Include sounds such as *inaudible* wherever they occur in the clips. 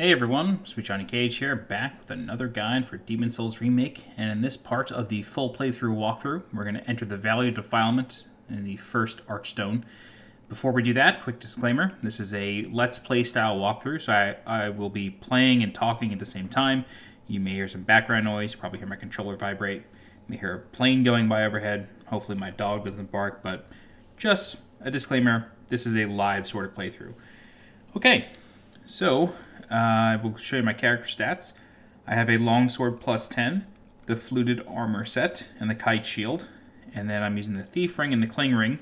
Hey everyone, Sweet Johnny Cage here, back with another guide for Demon's Souls Remake, and in this part of the full playthrough walkthrough, we're going to enter the Valley of Defilement in the first Archstone. Before we do that, quick disclaimer, this is a Let's Play style walkthrough, so I, I will be playing and talking at the same time. You may hear some background noise, you probably hear my controller vibrate, you may hear a plane going by overhead, hopefully my dog doesn't bark, but just a disclaimer, this is a live sort of playthrough. Okay, so I will show you my character stats. I have a longsword plus 10, the fluted armor set, and the kite shield. And then I'm using the thief ring and the cling ring.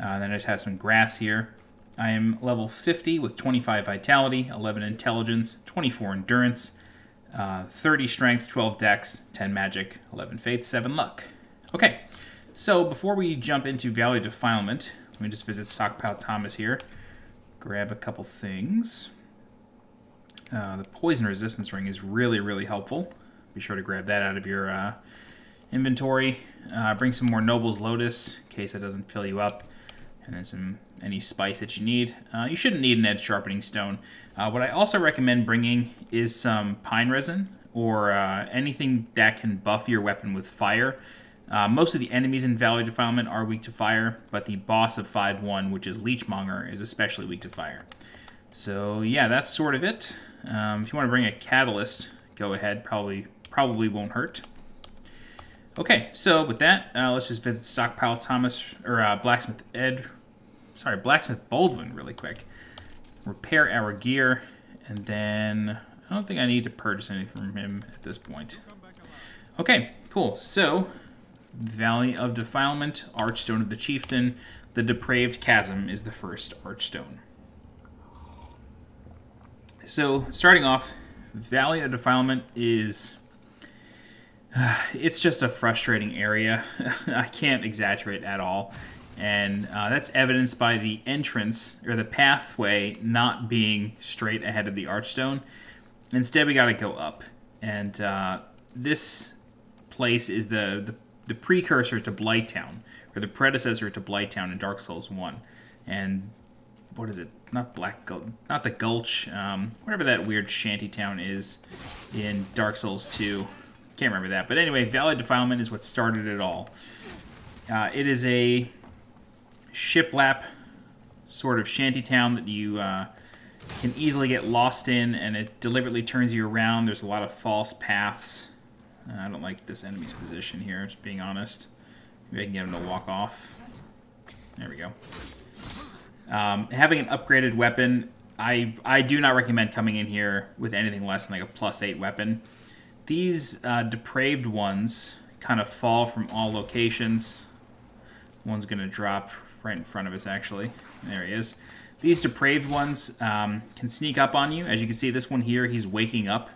Uh, then I just have some grass here. I am level 50 with 25 vitality, 11 intelligence, 24 endurance, uh, 30 strength, 12 dex, 10 magic, 11 faith, 7 luck. Okay, so before we jump into Valley Defilement, let me just visit Stockpile Thomas here. Grab a couple things. Uh, the poison resistance ring is really, really helpful. Be sure to grab that out of your uh, inventory. Uh, bring some more Noble's Lotus in case that doesn't fill you up. And then some any spice that you need. Uh, you shouldn't need an edge sharpening stone. Uh, what I also recommend bringing is some pine resin or anything that can buff your weapon with fire. most of the enemies in Valley Defilement are weak to fire, but the boss of 5-1, which is Leechmonger, is especially weak to fire. So yeah, that's sort of it. Um, if you want to bring a catalyst, go ahead. Probably probably won't hurt. Okay, so with that, uh, let's just visit Stockpile Thomas, or uh, Blacksmith Ed, sorry, Blacksmith Boldwin really quick. Repair our gear, and then I don't think I need to purchase anything from him at this point. Okay, cool. So, Valley of Defilement, Archstone of the Chieftain, the Depraved Chasm is the first Archstone. So, starting off, Valley of Defilement is. *sighs* It's just a frustrating area. *laughs* I can't exaggerate at all. And uh, that's evidenced by the entrance, or the pathway, not being straight ahead of the Archstone. Instead, we gotta go up. And uh, this place is the, the, the precursor to Blighttown, or the predecessor to Blighttown in Dark Souls 1. And what is it? Not Black Gulch, not the Gulch, um, whatever that weird shanty town is in Dark Souls 2. Can't remember that. But anyway, Valley Defilement is what started it all. Uh, it is a shiplap sort of shanty town that you uh, can easily get lost in, and it deliberately turns you around. There's a lot of false paths. I don't like this enemy's position here, just being honest. Maybe I can get him to walk off. There we go. Um, having an upgraded weapon, I I do not recommend coming in here with anything less than like a plus eight weapon. These uh, depraved ones kind of fall from all locations. One's gonna drop right in front of us actually. There he is. These depraved ones um, can sneak up on you. As you can see, this one here, he's waking up.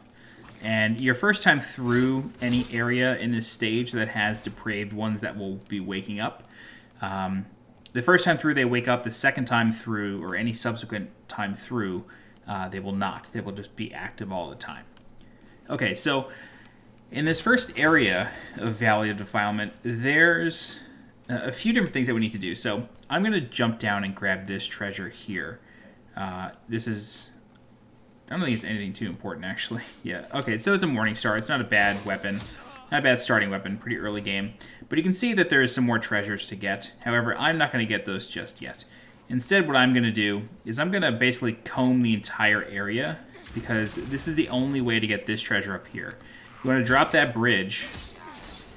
And your first time through any area in this stage that has depraved ones that will be waking up, um, the first time through they wake up. The second time through, or any subsequent time through, uh, they will not. They will just be active all the time. Okay, so in this first area of Valley of Defilement, there's a few different things that we need to do. So I'm going to jump down and grab this treasure here. Uh, this is... I don't think it's anything too important, actually. *laughs* yeah, okay, so it's a Morning Star. It's not a bad weapon. Not a bad starting weapon, pretty early game. But you can see that there is some more treasures to get. However, I'm not going to get those just yet. Instead, what I'm going to do is I'm going to basically comb the entire area because this is the only way to get this treasure up here. You want to drop that bridge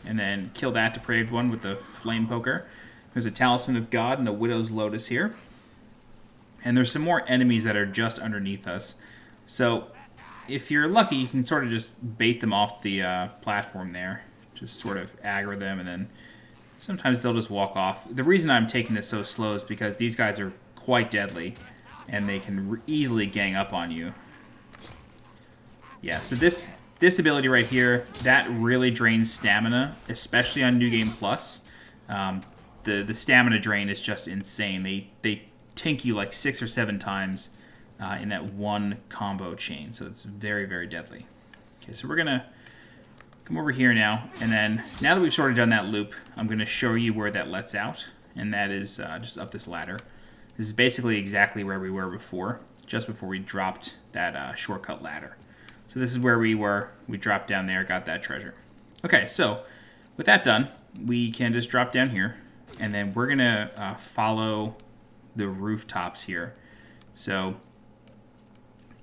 and then kill that depraved one with the flame poker. There's a Talisman of God and a Widow's Lotus here. And there's some more enemies that are just underneath us. So if you're lucky, you can sort of just bait them off the uh, platform there. Just sort of aggro them, and then sometimes they'll just walk off. The reason I'm taking this so slow is because these guys are quite deadly, and they can easily gang up on you. Yeah, so this this ability right here, that really drains stamina, especially on New Game Plus. Um, the the stamina drain is just insane. They they tink you like six or seven times uh, in that one combo chain. So it's very, very deadly. Okay, so we're going to come over here now. And then now that we've sort of done that loop, I'm going to show you where that lets out. And that is uh, just up this ladder. This is basically exactly where we were before. just before we dropped that uh, shortcut ladder. So this is where we were. We dropped down there, got that treasure. Okay, so with that done, we can just drop down here, and then we're going to uh, follow the rooftops here. So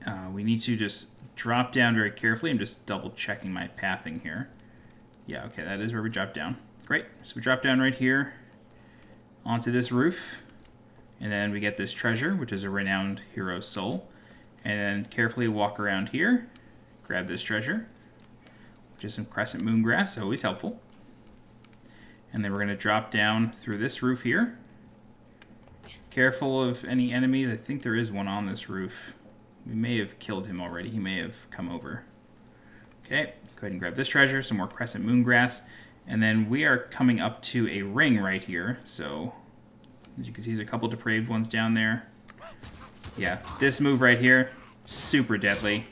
uh, we need to just drop down very carefully. I'm just double checking my pathing here. Yeah, okay, that is where we drop down. Great. So we drop down right here onto this roof. And then we get this treasure, which is a renowned hero soul. And then carefully walk around here, grab this treasure, which is some crescent moon grass, always helpful. And then we're going to drop down through this roof here. Careful of any enemies. I think there is one on this roof. We may have killed him already. He may have come over. Okay, go ahead and grab this treasure, some more crescent moon grass. And then we are coming up to a ring right here. So, as you can see, there's a couple depraved ones down there. Yeah, this move right here, super deadly.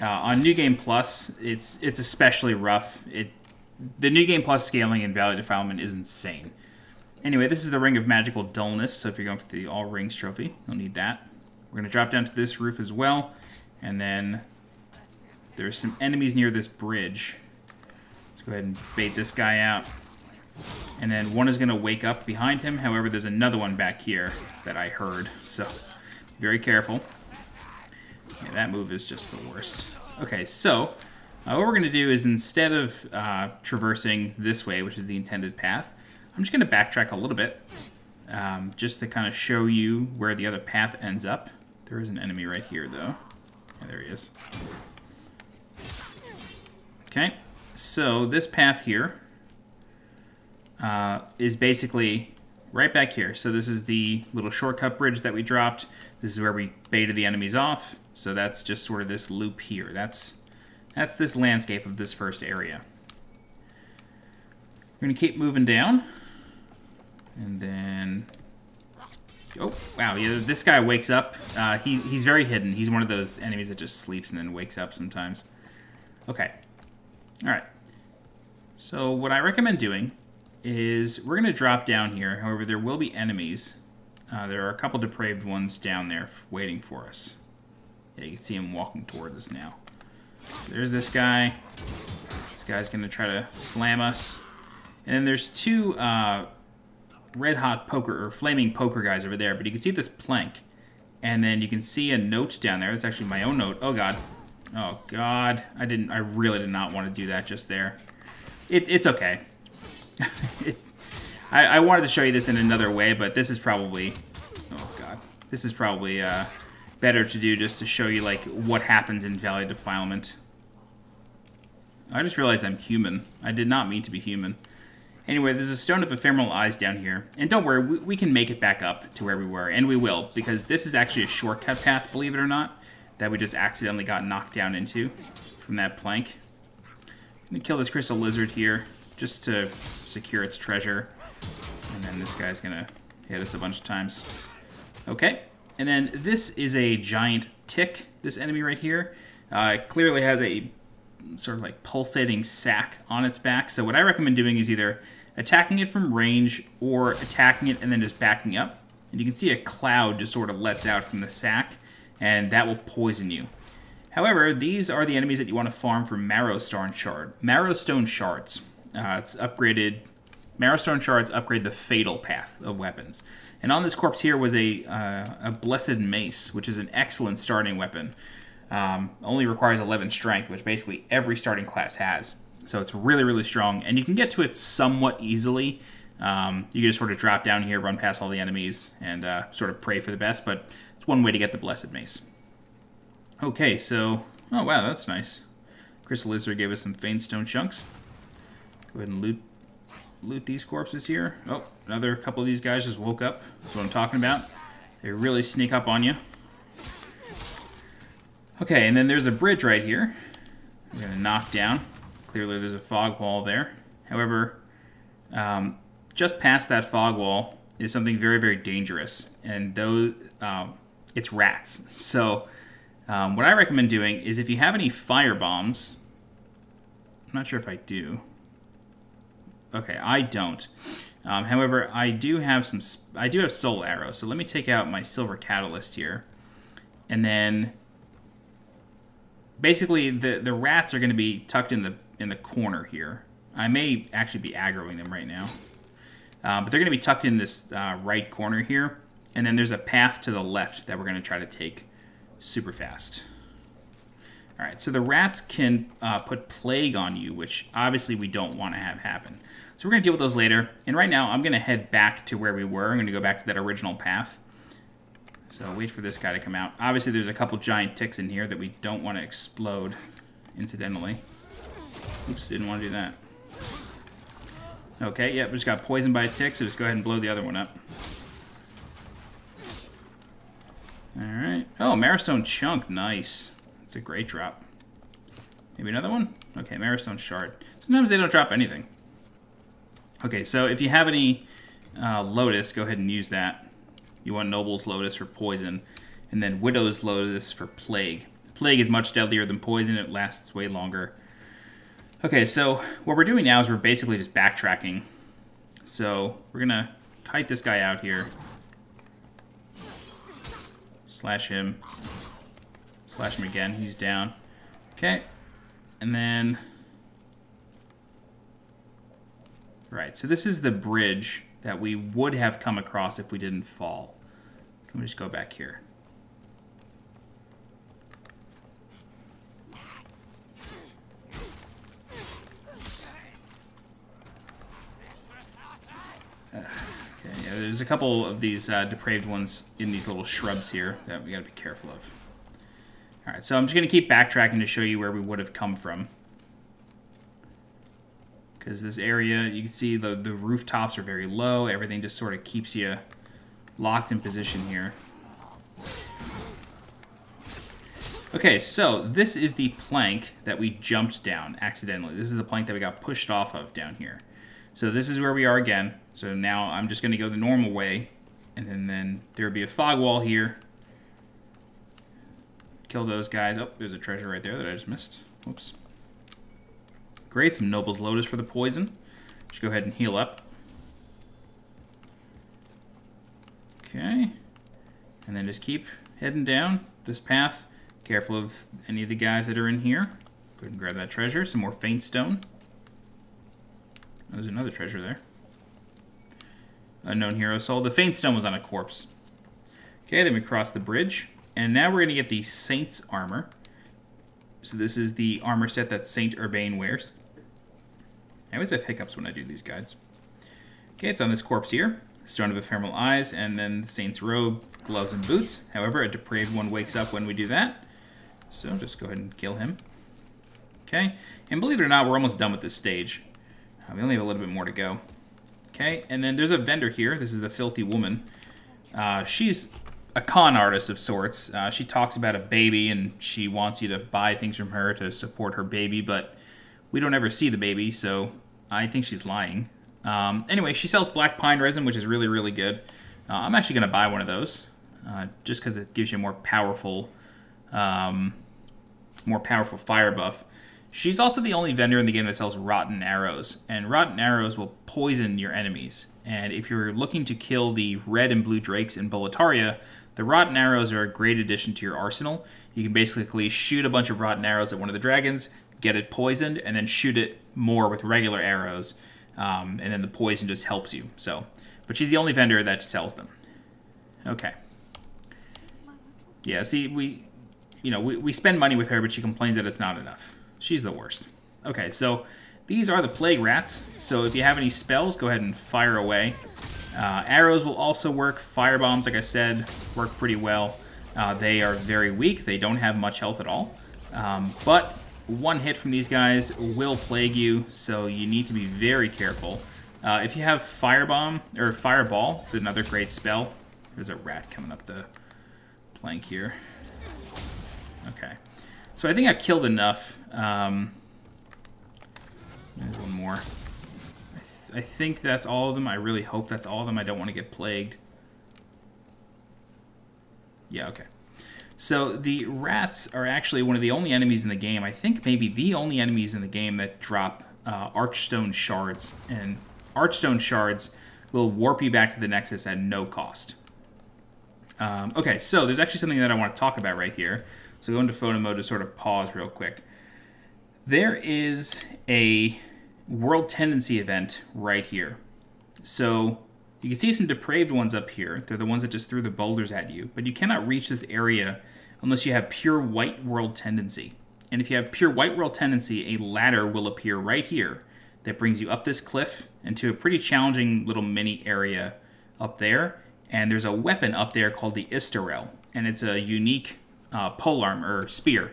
Uh, on New Game Plus, it's it's especially rough. It the New Game Plus scaling in Valley Defilement is insane. Anyway, this is the Ring of Magical Dullness, so if you're going for the All Rings trophy, you'll need that. We're going to drop down to this roof as well, and then there's some enemies near this bridge. Let's go ahead and bait this guy out. And then one is going to wake up behind him. However, there's another one back here that I heard, so very careful. Yeah, that move is just the worst. Okay, so uh, what we're going to do is instead of uh, traversing this way, which is the intended path, I'm just going to backtrack a little bit um, just to kind of show you where the other path ends up. There is an enemy right here, though. Yeah, there he is. Okay, so this path here uh, is basically right back here. So this is the little shortcut bridge that we dropped. This is where we baited the enemies off. So that's just sort of this loop here. That's that's this landscape of this first area. We're going to keep moving down. And then... Oh, wow, yeah, this guy wakes up. Uh, he, he's very hidden. He's one of those enemies that just sleeps and then wakes up sometimes. Okay. Alright. So what I recommend doing is we're going to drop down here. However, there will be enemies. Uh, there are a couple depraved ones down there waiting for us. Yeah, you can see him walking toward us now. There's this guy. This guy's going to try to slam us. And then there's two uh, red hot poker or flaming poker guys over there. But you can see this plank. And then you can see a note down there. That's actually my own note. Oh, God. Oh, God. I didn't. I really did not want to do that just there. It, it's okay. *laughs* it, I, I wanted to show you this in another way, but this is probably... Oh, God. This is probably... Uh, better to do just to show you like what happens in Valley Defilement. I just realized I'm human. I did not mean to be human. Anyway, there's a Stone of Ephemeral Eyes down here. And don't worry, we, we, can make it back up to where we were. And we will, because this is actually a shortcut path, believe it or not, that we just accidentally got knocked down into from that plank. I'm going to kill this Crystal Lizard here, just to secure its treasure. And then this guy's going to hit us a bunch of times. Okay, and then this is a giant tick, this enemy right here. Uh, it clearly has a sort of like pulsating sack on its back. So what I recommend doing is either attacking it from range or attacking it and then just backing up. And you can see a cloud just sort of lets out from the sack, and that will poison you. However, these are the enemies that you want to farm for Marrowstone Shard. Marrowstone Shards. Uh, it's upgraded. Marrowstone Shards upgrade the Fatal Path of weapons. And on this corpse here was a, uh, a Blessed Mace, which is an excellent starting weapon. Um, only requires 11 strength, which basically every starting class has. So it's really, really strong, and you can get to it somewhat easily. Um, you can just sort of drop down here, run past all the enemies, and uh, sort of pray for the best, but it's one way to get the Blessed Mace. Okay, so... Oh, wow, that's nice. Crystal Lizard gave us some Faint Stone chunks. Go ahead and loot loot these corpses here. Oh, another couple of these guys just woke up. That's what I'm talking about. They really sneak up on you. Okay, and then there's a bridge right here. We're going to knock down. Clearly there's a fog wall there. However, um, just past that fog wall is something very, very dangerous. And those, um, it's rats. So um, what I recommend doing is if you have any fire bombs, I'm not sure if I do. Okay, I don't. Um, however, I do have some. I do have soul arrows, so let me take out my silver catalyst here, and then basically the the rats are going to be tucked in the in the corner here. I may actually be aggroing them right now, uh, but they're going to be tucked in this uh, right corner here, and then there's a path to the left that we're going to try to take super fast. All right, so the rats can uh, put plague on you, which obviously we don't want to have happen. So we're going to deal with those later. And right now, I'm going to head back to where we were. I'm going to go back to that original path. So wait for this guy to come out. Obviously, there's a couple giant ticks in here that we don't want to explode incidentally. Oops, didn't want to do that. Okay, yep, just got poisoned by a tick, so just go ahead and blow the other one up. Alright. Oh, Marrowstone Chunk, nice. It's a great drop. Maybe another one? Okay, Marrowstone Shard. Sometimes they don't drop anything. Okay, so if you have any uh, Lotus, go ahead and use that. You want Noble's Lotus for poison, and then Widow's Lotus for plague. Plague is much deadlier than poison, it lasts way longer. Okay, so what we're doing now is we're basically just backtracking. So we're gonna kite this guy out here. Slash him. Slash him again, he's down. Okay, and then Right, so this is the bridge that we would have come across if we didn't fall. Let me just go back here. okay, yeah, there's a couple of these uh, depraved ones in these little shrubs here that we gotta be careful of. Alright, so I'm just gonna keep backtracking to show you where we would have come from because this area, you can see the, the rooftops are very low. Everything just sort of keeps you locked in position here. Okay, so this is the plank that we jumped down accidentally. This is the plank that we got pushed off of down here. So this is where we are again. So now I'm just going to go the normal way. And then, then there will be a fog wall here. Kill those guys. Oh, there's a treasure right there that I just missed. Whoops. Great, some Noble's Lotus for the poison. Just go ahead and heal up. Okay. And then just keep heading down this path. Careful of any of the guys that are in here. Go ahead and grab that treasure. Some more faint stone. There's another treasure there. Unknown hero soul. The faint stone was on a corpse. Okay, then we cross the bridge. And now we're going to get the Saint's armor. So this is the armor set that Saint Urbain wears. I always have hiccups when I do these guides. Okay, it's on this corpse here. Stone of Ephemeral Eyes, and then the Saint's robe, gloves, and boots. However, a depraved one wakes up when we do that. So just go ahead and kill him. Okay, and believe it or not, we're almost done with this stage. Uh, we only have a little bit more to go. Okay, and then there's a vendor here. This is the Filthy Woman. Uh, she's a con artist of sorts. Uh, she talks about a baby, and she wants you to buy things from her to support her baby, but we don't ever see the baby, so I think she's lying. Um, anyway, she sells black pine resin, which is really, really good. Uh, I'm actually going to buy one of those, uh, just because it gives you a more powerful, um, more powerful fire buff. She's also the only vendor in the game that sells rotten arrows, and rotten arrows will poison your enemies. And if you're looking to kill the red and blue drakes in Boletaria, the rotten arrows are a great addition to your arsenal. You can basically shoot a bunch of rotten arrows at one of the dragons, get it poisoned, and then shoot it more with regular arrows, um, and then the poison just helps you. So, but she's the only vendor that sells them. Okay. Yeah. See, we, you know, we we spend money with her, but she complains that it's not enough. She's the worst. Okay, so these are the plague rats. So if you have any spells, go ahead and fire away. Uh, arrows will also work. Fire bombs, like I said, work pretty well. Uh, they are very weak. They don't have much health at all. Um, but one hit from these guys will plague you, so you need to be very careful. Uh, if you have Firebomb, or Fireball, it's another great spell. There's a rat coming up the plank here. So I think I've killed enough. Um, there's one more. I, th I think that's all of them. I really hope that's all of them. I don't want to get plagued. Yeah, okay. So the rats are actually one of the only enemies in the game, I think maybe the only enemies in the game that drop uh, Archstone shards. And Archstone shards will warp you back to the Nexus at no cost. Um, okay, so there's actually something that I want to talk about right here. So go into photo mode to sort of pause real quick. There is a World Tendency event right here. So you can see some depraved ones up here. They're the ones that just threw the boulders at you. But you cannot reach this area unless you have pure white world tendency. And if you have pure white world tendency, a ladder will appear right here that brings you up this cliff into a pretty challenging little mini area up there. And there's a weapon up there called the Istarelle. And it's a unique uh, polearm or spear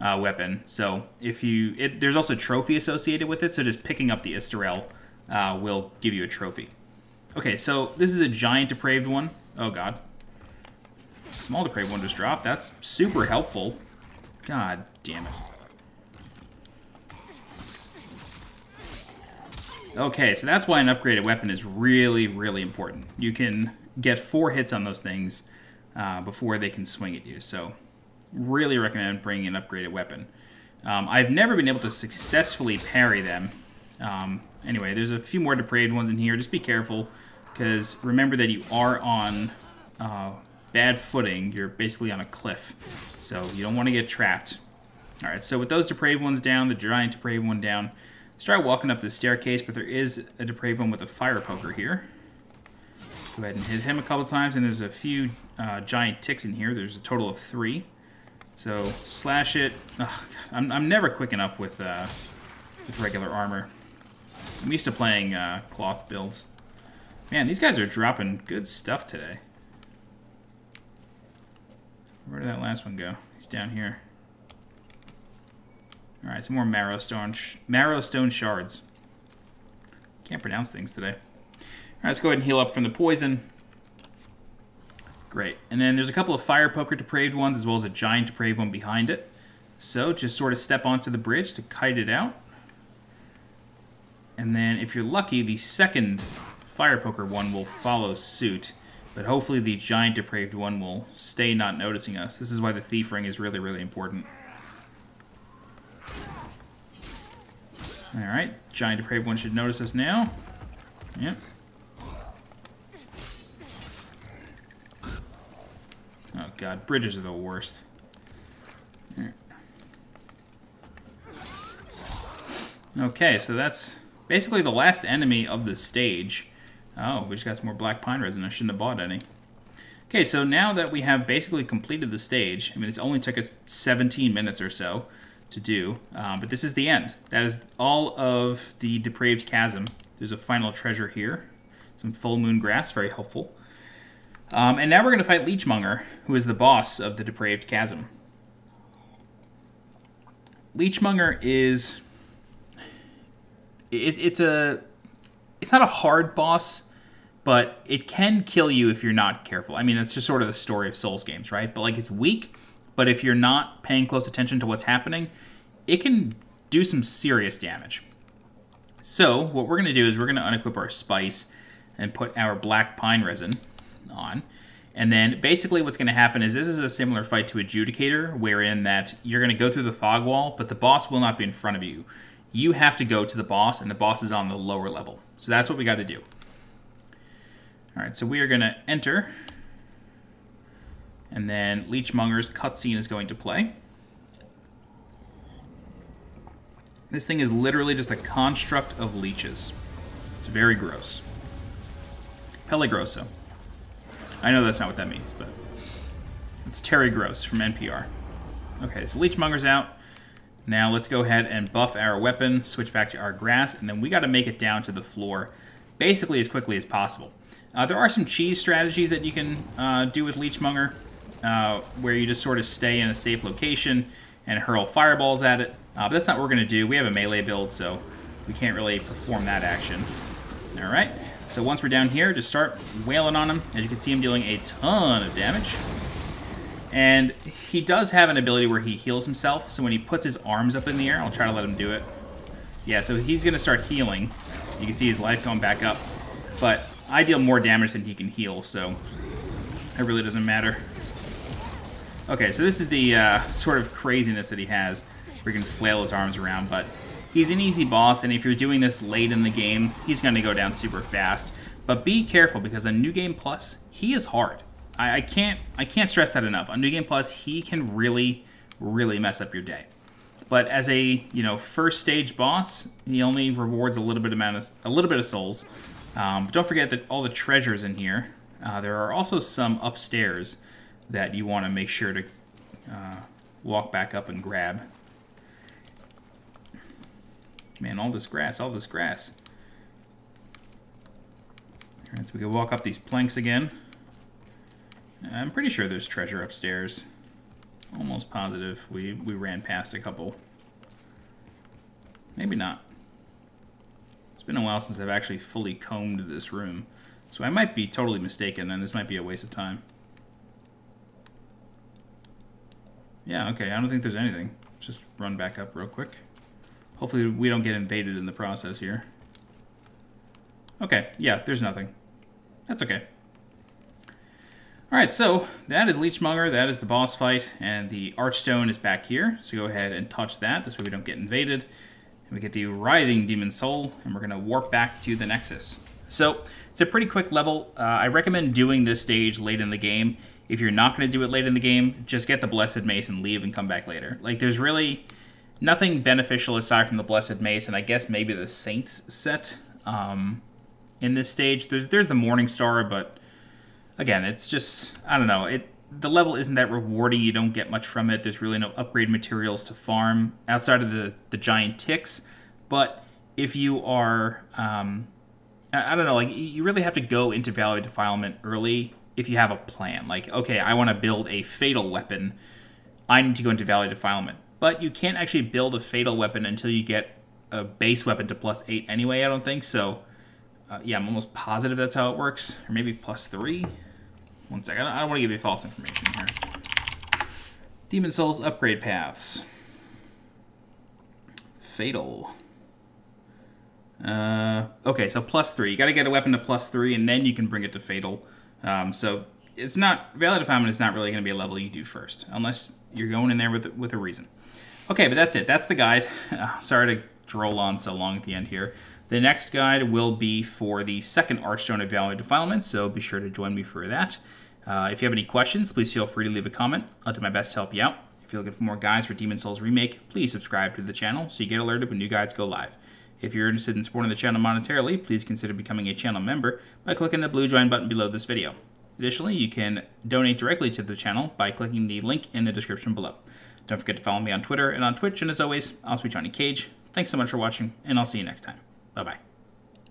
uh, weapon. So if you, it, there's also a trophy associated with it. So just picking up the Istarelle uh, will give you a trophy. Okay, so this is a giant depraved one. Oh god. Small depraved one just dropped. That's super helpful. God damn it. Okay, so that's why an upgraded weapon is really, really important. You can get four hits on those things uh, before they can swing at you. So really recommend bringing an upgraded weapon. Um, I've never been able to successfully parry them. Um, anyway, there's a few more depraved ones in here. Just be careful, because remember that you are on uh, bad footing. You're basically on a cliff, so you don't want to get trapped. All right, so with those depraved ones down, the giant depraved one down, let's walking up the staircase, but there is a depraved one with a fire poker here. Go ahead and hit him a couple times, and there's a few uh, giant ticks in here. There's a total of three. So slash it. Ugh, I'm, I'm never quick enough with uh, with regular armor. I'm used to playing uh, cloth builds. Man, these guys are dropping good stuff today. Where did that last one go? He's down here. Alright, some more marrow stone, marrow stone shards. Can't pronounce things today. Alright, let's go ahead and heal up from the poison. Great. And then there's a couple of fire poker depraved ones as well as a giant depraved one behind it. So just sort of step onto the bridge to kite it out. And then if you're lucky, the second fire poker one will follow suit. But hopefully the giant depraved one will stay not noticing us. This is why the thief ring is really, really important. Alright, giant depraved one should notice us now. Yep. God, bridges are the worst. Okay, so that's basically the last enemy of the stage. Oh, we just got some more black pine resin. I shouldn't have bought any. Okay, so now that we have basically completed the stage, I mean, this only took us 17 minutes or so to do, um, but this is the end. That is all of the Depraved Chasm. There's a final treasure here. Some full moon grass, very helpful. Um, and now we're going to fight Leechmonger, who is the boss of the Depraved Chasm. Leechmonger is... It, it's a... It's not a hard boss, but it can kill you if you're not careful. I mean, that's just sort of the story of Souls games, right? But, like, it's weak, but if you're not paying close attention to what's happening, it can do some serious damage. So, what we're going to do is we're going to unequip our spice and put our black pine resin on. And then basically what's going to happen is this is a similar fight to Adjudicator, wherein that you're going to go through the fog wall, but the boss will not be in front of you. You have to go to the boss, and the boss is on the lower level. So that's what we got to do. All right, so we are going to enter, and then Leechmonger's cutscene is going to play. This thing is literally just a construct of leeches. It's very gross. Peligroso. I know that's not what that means, but it's Terry Gross from NPR. Okay, so Leechmonger's out. Now let's go ahead and buff our weapon, switch back to our grass, and then we got to make it down to the floor basically as quickly as possible. Uh, there are some cheese strategies that you can uh, do with Leechmonger, uh, where you just sort of stay in a safe location and hurl fireballs at it. Uh, but that's not what we're going to do. We have a melee build, so we can't really perform that action. All right. So once we're down here, just start wailing on him. As you can see, I'm dealing a ton of damage. And he does have an ability where he heals himself. So when he puts his arms up in the air, I'll try to let him do it. Yeah, so he's going to start healing. You can see his life going back up. But I deal more damage than he can heal, so it really doesn't matter. Okay, so this is the uh, sort of craziness that he has, where he can flail his arms around, but He's an easy boss, and if you're doing this late in the game, he's going to go down super fast. But be careful because on New Game Plus, he is hard. I, I can't I can't stress that enough. On New Game Plus, he can really, really mess up your day. But as a you know first stage boss, he only rewards a little bit amount of a little bit of souls. Um, but don't forget that all the treasures in here. Uh, there are also some upstairs that you want to make sure to uh, walk back up and grab. Man, all this grass, all this grass. Alright, so we can walk up these planks again. I'm pretty sure there's treasure upstairs. Almost positive we, we ran past a couple. Maybe not. It's been a while since I've actually fully combed this room. So I might be totally mistaken, and this might be a waste of time. Yeah, okay, I don't think there's anything. Just run back up real quick. Hopefully we don't get invaded in the process here. Okay, yeah, there's nothing. That's okay. Alright, so that is Leechmonger, that is the boss fight, and the Archstone is back here, so go ahead and touch that, this way we don't get invaded. And we get the Writhing Demon Soul, and we're going to warp back to the Nexus. So, it's a pretty quick level. Uh, I recommend doing this stage late in the game. If you're not going to do it late in the game, just get the Blessed Mace and leave and come back later. Like, there's really nothing beneficial aside from the Blessed Mace, and I guess maybe the Saints set um, in this stage. There's, there's the Morning Star, but again, it's just I don't know. It the level isn't that rewarding. You don't get much from it. There's really no upgrade materials to farm outside of the the giant ticks. But if you are, um, I, I don't know, like you really have to go into Valley Defilement early if you have a plan. Like, okay, I want to build a fatal weapon. I need to go into Valley Defilement. But you can't actually build a fatal weapon until you get a base weapon to plus eight anyway. I don't think so. Uh, yeah, I'm almost positive that's how it works, or maybe plus three. One second. I don't want to give you false information here. Demon's Souls upgrade paths. Fatal. Uh, okay, so plus three. You got to get a weapon to plus three, and then you can bring it to fatal. Um, so it's not Valley Defilement is not really going to be a level you do first, unless you're going in there with with a reason. Okay, but that's it. That's the guide. Uh, sorry to droll on so long at the end here. The next guide will be for the second Archstone of Valley Defilement, so be sure to join me for that. Uh, if you have any questions, please feel free to leave a comment. I'll do my best to help you out. If you're looking for more guides for Demon's Souls Remake, please subscribe to the channel so you get alerted when new guides go live. If you're interested in supporting the channel monetarily, please consider becoming a channel member by clicking the blue join button below this video. Additionally, you can donate directly to the channel by clicking the link in the description below. Don't forget to follow me on Twitter and on Twitch, and as always, I'll be Johnny Cage. Thanks so much for watching, and I'll see you next time. Bye bye.